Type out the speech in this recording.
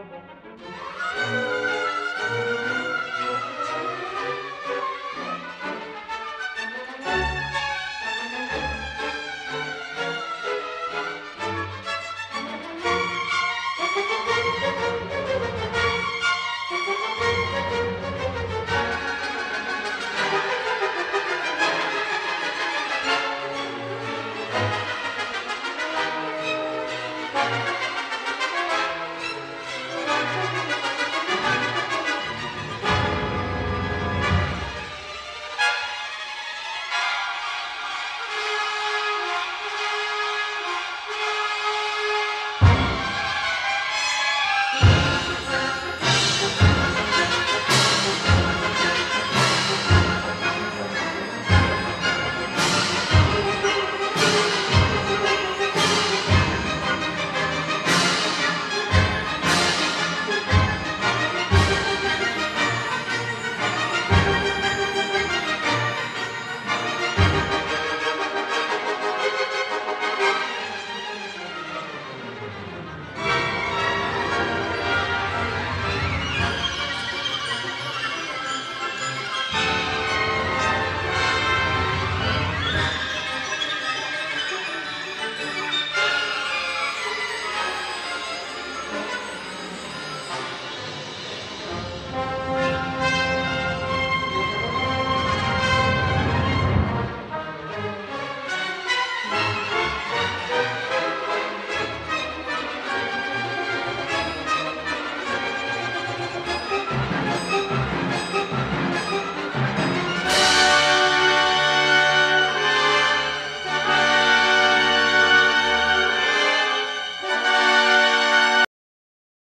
Música